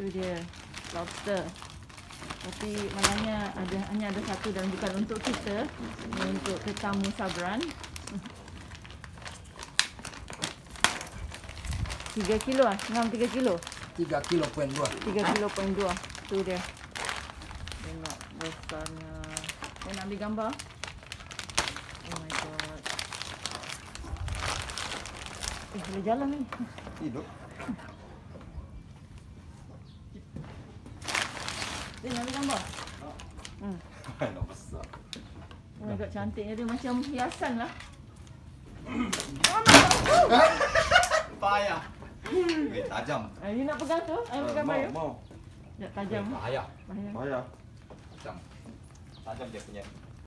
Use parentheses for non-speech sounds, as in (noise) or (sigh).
Tu dia lobster. Tapi malangnya ada hanya ada satu dan bukan untuk kita, ini untuk tetamu Sabran. 3 kilo ah, ngam 3 kilo. 3 kilo poin 2. 3 kilo poin 2. Tu dia. Tengok besarnya. Saya nak ambil gambar. Oh my god. Eh, boleh jalan ni. Hidup. (laughs) Dia nak ambil gambar. Hmm. (laughs) Nak besar. Oh my god, cantiknya dia macam hiasan lah. Payah. Eh, tajam. Eh, you nak pegang tu? Saya pegang mau, Bayu. mau. Tak tajam. Payah. Bahaya. Payah. Tajam. Tajam dia punya.